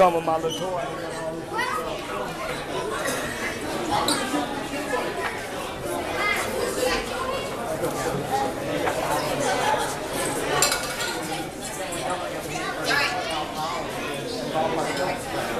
come with my little toy. Catch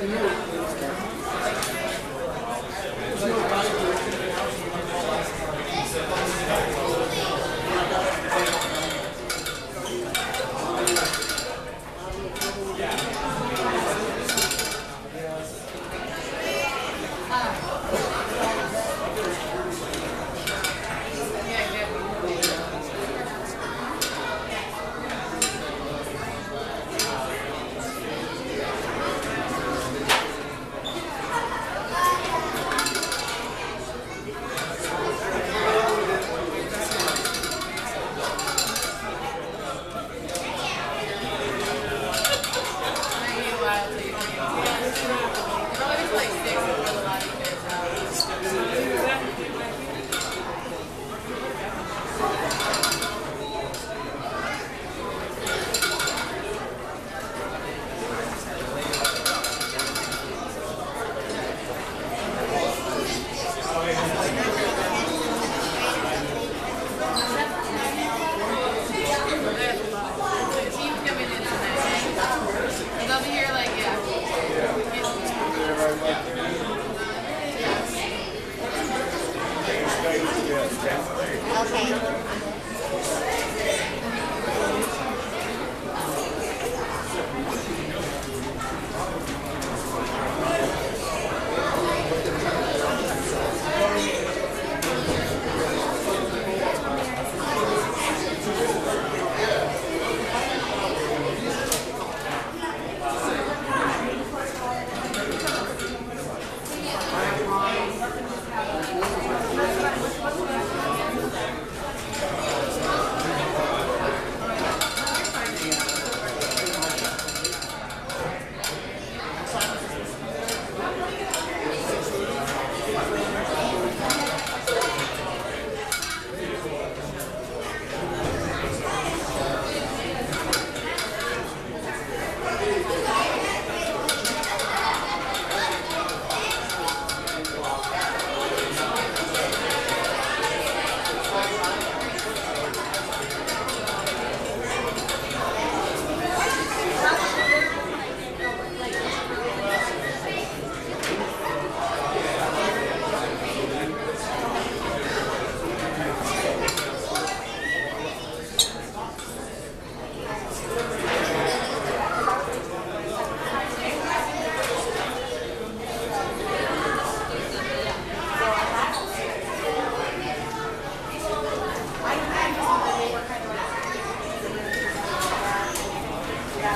ですね。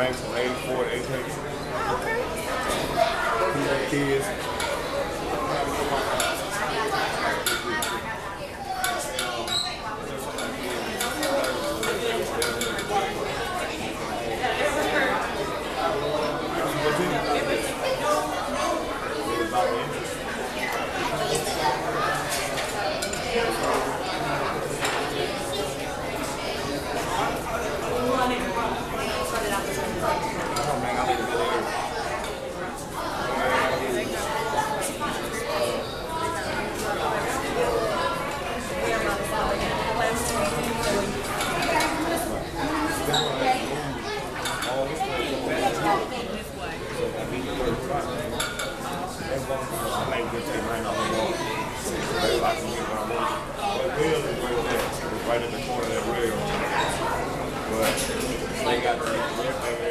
ranks from 84 to 86. Ah, okay. He had kids. right in the corner of that rail. But they got the left there.